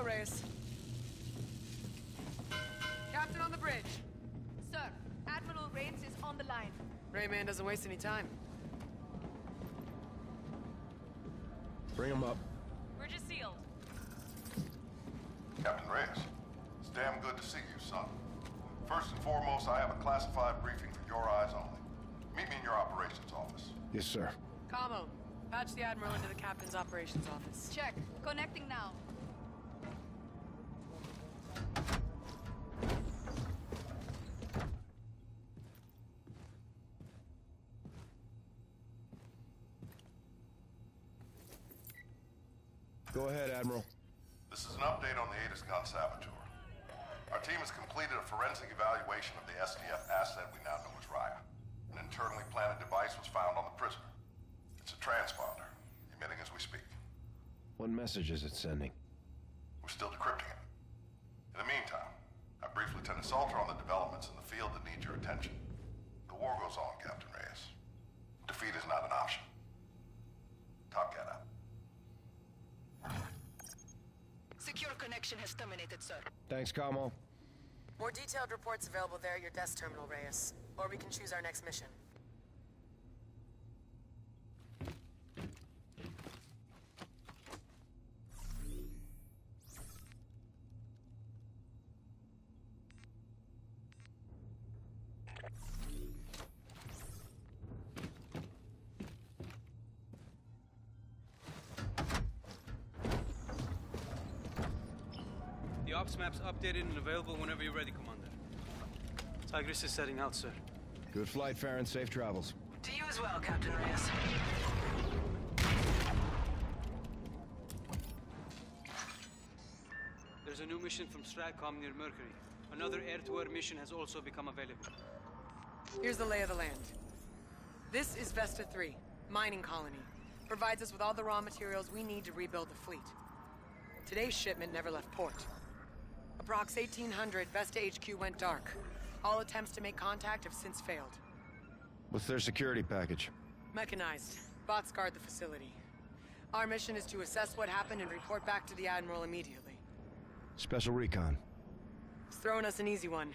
go, Reyes. Captain on the bridge. Sir, Admiral Reyes is on the line. Rayman doesn't waste any time. Bring him up. Bridge is sealed. Captain Reyes, it's damn good to see you, son. First and foremost, I have a classified briefing for your eyes only. Meet me in your operations office. Yes, sir. Camo, patch the Admiral into the Captain's operations office. Check. Connecting now. Admiral. This is an update on the Aegis gun saboteur. Our team has completed a forensic evaluation of the SDF asset we now know as Raya. An internally planted device was found on the prisoner. It's a transponder, emitting as we speak. What message is it sending? We're still decrypting it. In the meantime, I briefed Lieutenant Salter on the developments in the field that need your attention. The war goes on, Captain Reyes. Defeat is not an option. Terminated, sir. Thanks, Camo. More detailed reports available there at your desk terminal, Reyes. Or we can choose our next mission. The ops map's updated and available whenever you're ready, Commander. Tigris is setting out, sir. Good flight, Farron. Safe travels. To you as well, Captain Reyes. There's a new mission from Stratcom near Mercury. Another air-to-air mission has also become available. Here's the lay of the land. This is Vesta 3, mining colony. Provides us with all the raw materials we need to rebuild the fleet. Today's shipment never left port. Approx 1800, Vesta HQ went dark. All attempts to make contact have since failed. What's their security package? Mechanized. Bots guard the facility. Our mission is to assess what happened and report back to the Admiral immediately. Special recon. He's throwing us an easy one.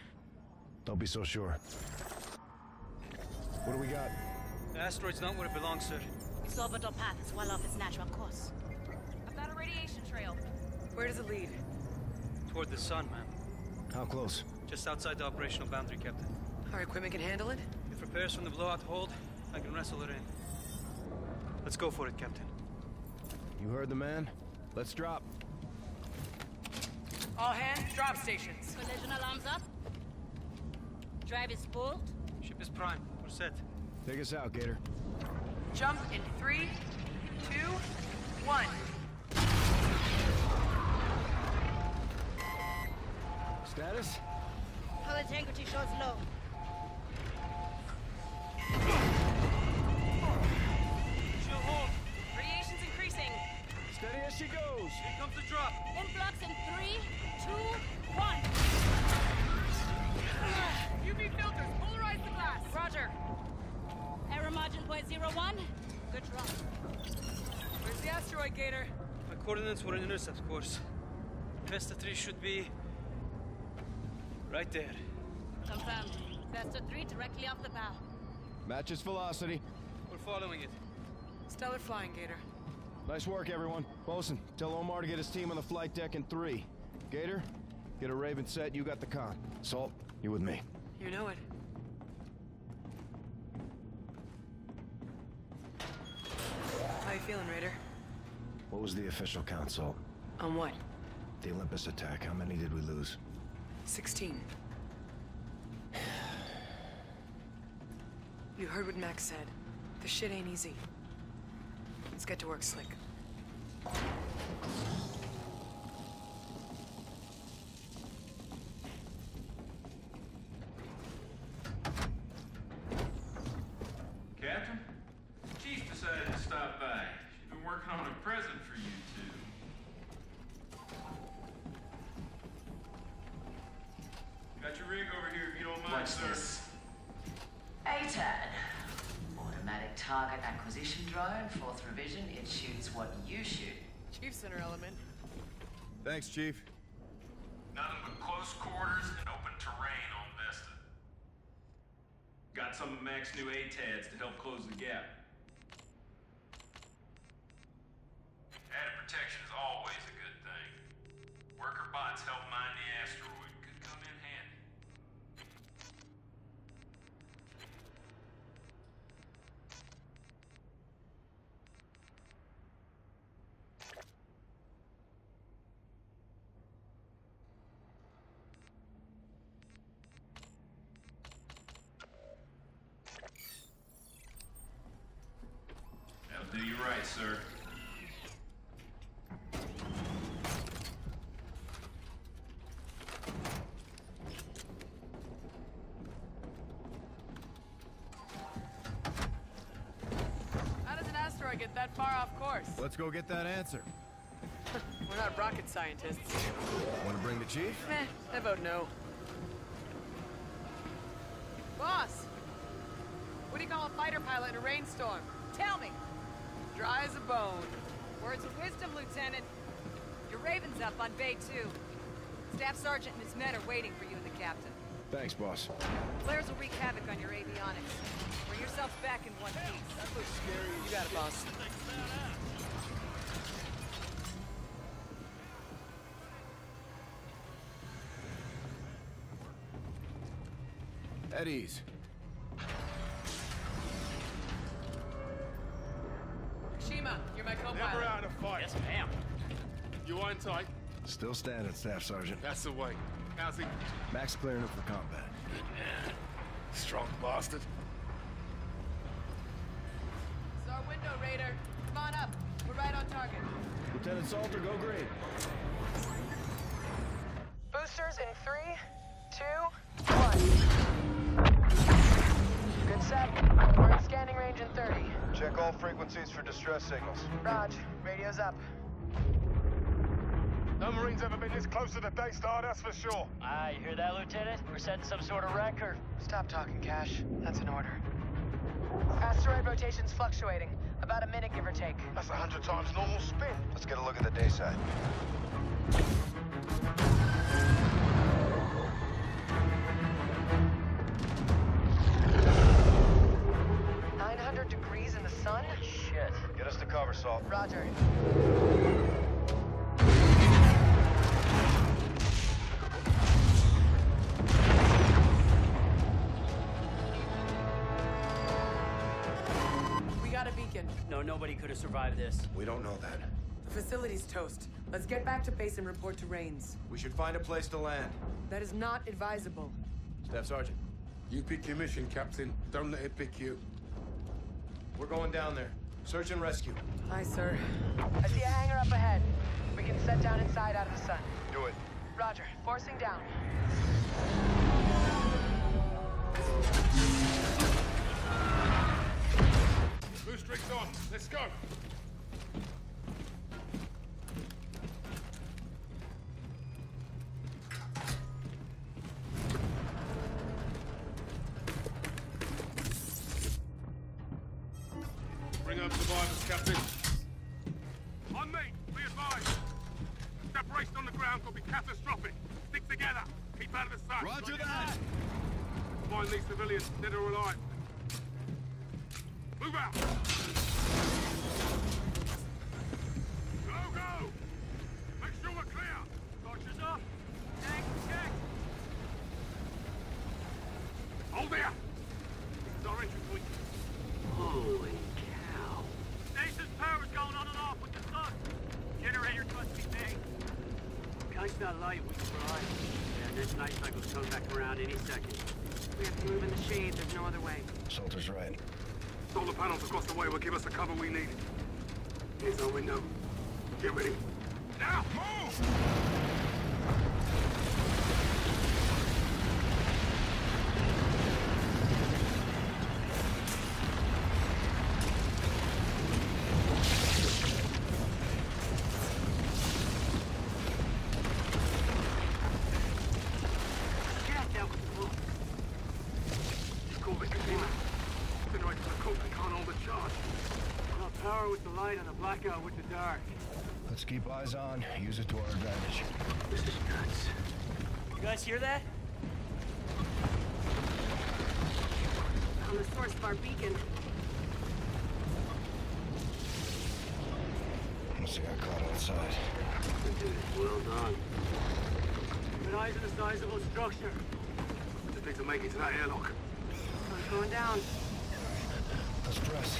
Don't be so sure. What do we got? The asteroid's not where it belongs, sir. Its orbital path is well off its natural course. I've got a radiation trail. Where does it lead? Toward the sun, man. How close? Just outside the operational boundary, Captain. Our equipment can handle it? If repairs from the blowout hold, I can wrestle it in. Let's go for it, Captain. You heard the man. Let's drop. All hands, drop stations. Collision alarms up. Drive is pulled. Ship is prime. We're set. Take us out, Gator. Jump in three, two, one. Status? Hull integrity shows low. She'll hold. Radiation's increasing. Steady as she goes. Here comes the drop. Influx in three, two, one. UV filters, polarize the glass. Roger. Error margin point zero one. Good drop. Where's the asteroid, Gator? My coordinates were an intercept course. Vesta 3 should be... right there. Confirmed. Vesta three directly off the bow. Matches velocity. We're following it. Stellar flying, Gator. Nice work, everyone. Bosun, tell Omar to get his team on the flight deck in three. Gator, get a Raven set. You got the con. Salt, you with me. You know it. How you feeling, Raider? What was the official count, Salt? On what? The Olympus attack. How many did we lose? 16. You heard what Max said. This shit ain't easy. Let's get to work, Slick. Target acquisition drone, fourth revision. It shoots what you shoot. Chief Center element. Thanks, Chief. Nothing but close quarters and open terrain on Vesta. Got some of Mac's new ATADs to help close the gap. Added protection is always a good thing. Worker bots help mine the asteroid. Could come in handy. That'll do you right, sir. How does an asteroid get that far off course? Let's go get that answer. We're not rocket scientists. Want to bring the Chief? Eh, I vote no. Boss! What do you call a fighter pilot in a rainstorm? Tell me! Dry as a bone. Words of wisdom, Lieutenant. Your Raven's up on Bay 2. Staff Sergeant and his men are waiting for you and the Captain. Thanks, boss. Flares will wreak havoc on your avionics. Bring yourself back in one piece. That looks scary. You got it, boss. At ease. You on tight? Still standing, Staff Sergeant. That's the way. How's he? Max clearing up for combat. Strong bastard. It's our window, Raider. Come on up. We're right on target. Lieutenant Salter, go green. Boosters in three, two, one. Good set. We're in scanning range in 30. Check all frequencies for distress signals. Raj, radio's up. No Marines ever been this close to the Daystar, that's for sure. Ah, you hear that, Lieutenant? We're setting some sort of record. Stop talking, Cash. That's an order. Asteroid rotation's fluctuating. About a minute, give or take. That's a hundred times normal spin. Let's get a look at the day side. Nine hundred degrees in the sun? Shit. Get us to cover, Salt. Roger. Nobody could have survived this. We don't know that. The facility's toast. Let's get back to base and report to Raines. We should find a place to land. That is not advisable. Staff Sergeant, You pick your mission, Captain. Don't let it pick you. we're going down there. Search and rescue. Aye, sir. I see a hangar up ahead. We can set down inside out of the sun. Do it. Roger. Forcing down. Boost rigs on. Let's go. Bring up survivors, Captain. On me, be advised. Separation on the ground could be catastrophic. Stick together. Keep out of the sun. Roger that! Find these civilians, dead or alive. Move out! Go, go! Make sure we're clear! Torches up! Check, check! Hold there! Is our entry point. Holy cow. Station's power's going on and off with the sun. Generators must be made. Kite's not light, we try. Yeah, this night cycle's coming back around any second. We have to move in the shade. There's no other way. Salter's right. Solar panels across the way will give us the cover we need. Here's our window. Get ready. Now, move! The charge. Well, power with the light and the blackout with the dark. Let's keep eyes on, use it to our advantage. This is nuts. You guys hear that? On the source of our beacon. Must have got caught outside. Well done. With eyes on the sizable structure. Just need to make it to that airlock. I'm going down. Let's press.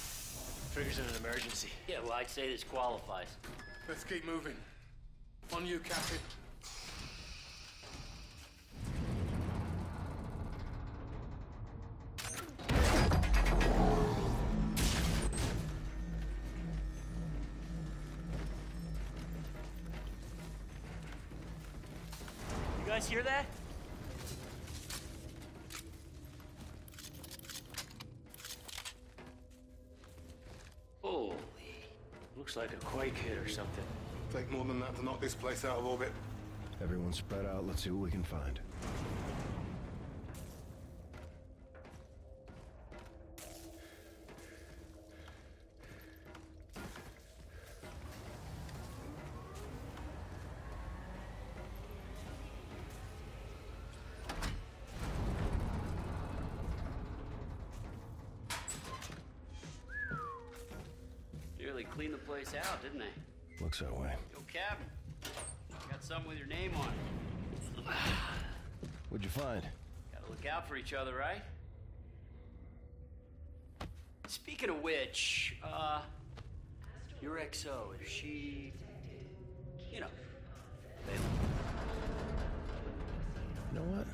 Triggers in an emergency. Yeah, well, I'd say this qualifies. Let's keep moving. On you, Captain. Looks like a quake hit or something. Take more than that to knock this place out of orbit. Everyone spread out, let's see what we can find. With your name on it. What'd you find? Gotta look out for each other, right? Speaking of which, uh, your XO, is she, you know, available? You know what?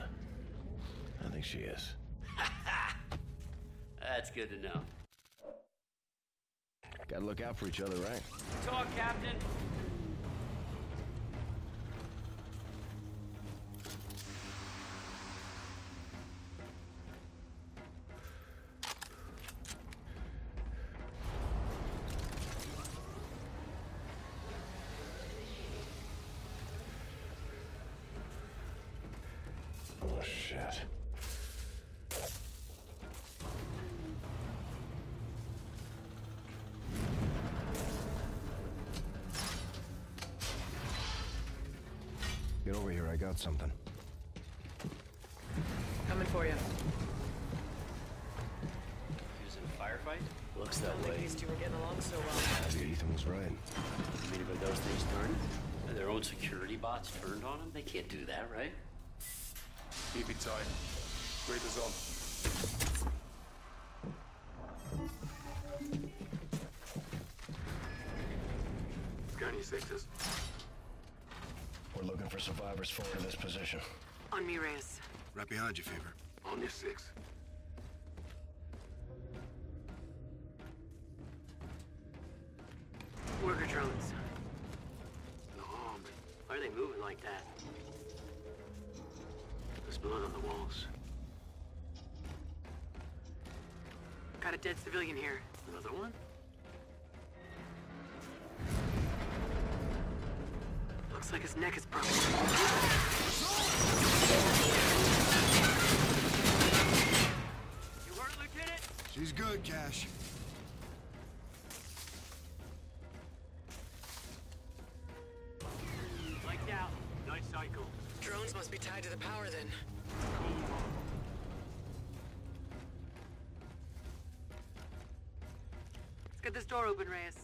I think she is. That's good to know. Gotta look out for each other, right? Talk, Captain. I got something. Coming for you. He was in a firefight? Looks that I way. these two were getting along so well. Maybe Ethan was right. I mean, if those things turn, and their own security bots turned on them, they can't do that, right? Keep it tight. Breathers on. For survivors forward to this position. On me, Reyes. Right behind you, Fever. On your six. Worker drones. No, but why are they moving like that? There's blood on the walls. Got a dead civilian here. Another one? Looks like his neck is broken. You hurt, Lieutenant? She's good, Cash. Lights out. Night cycle. Drones must be tied to the power then. Let's get this door open, Reyes.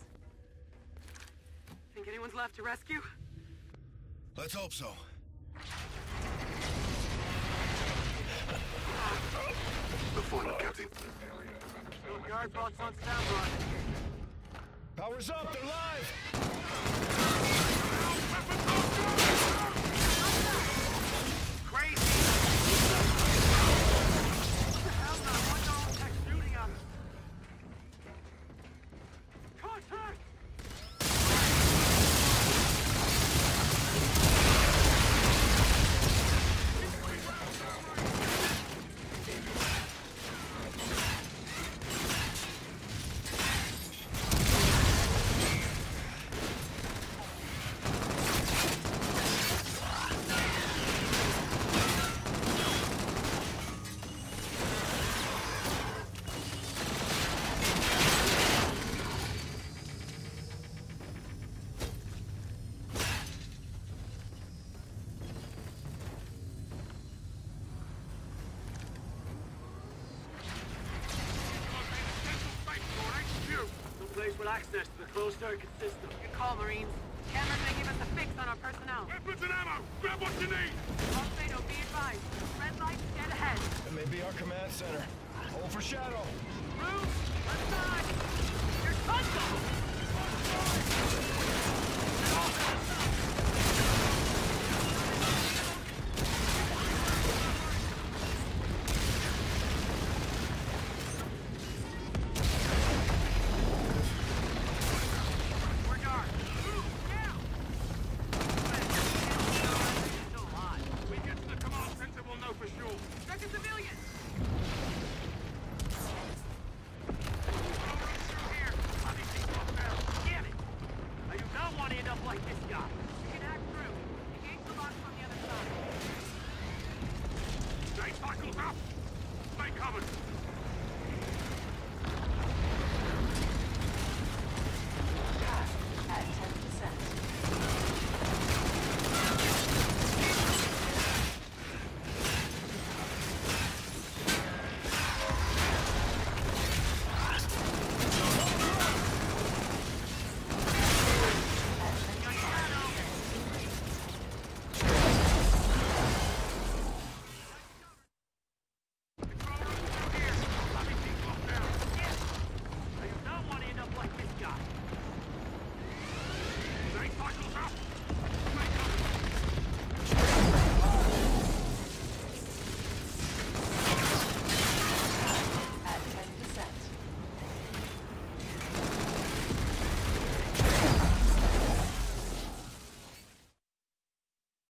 Think anyone's left to rescue? Let's hope so. Before you, Captain. Still guard bots on standby. Power's up, they're live! Access to the closed circuit system. Good call, Marines. Cameron's gonna give us a fix on our personnel. Weapons and ammo! Grab what you need! Alfredo, be advised. Red light, dead ahead. That may be our command center. Hold for shadow. Room, left side. There's Tungo! Up like this guy.